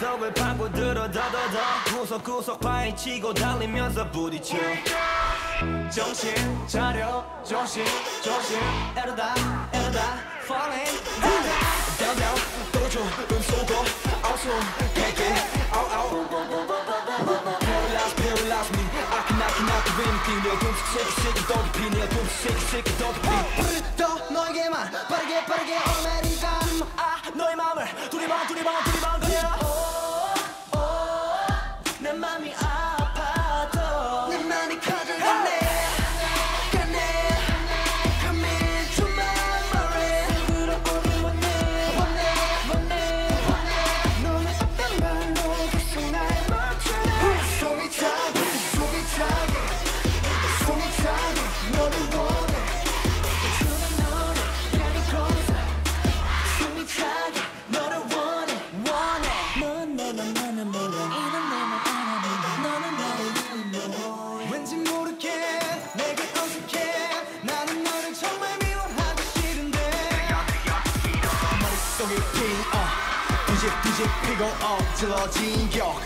속을 파고들어 더더더 구석구석 파헤치고 달리면서 부딪혀 정신 차려 조심 조심 에러다 에러다 falling down really feel 내 꿈속 새끼 새끼 더 깊이 내 꿈속 새끼 새끼 더 깊이 더 너에게만 빠르게 빠르게 오메리카 아 너의 마음을 두리번 두리번 피고 엎질러 진 격.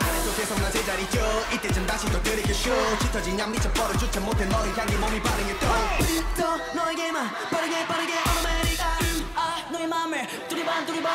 아래쪽 계속 난 제자리죠. 이때쯤 다시 또 들이켜 쇼. 짙어진 양 미쳐 버려주체 못해 너를 향해 몸이 반응해 또더 너에게만 빠르게 빠르게 오메리카 아 너의 맘을 두리번 두리번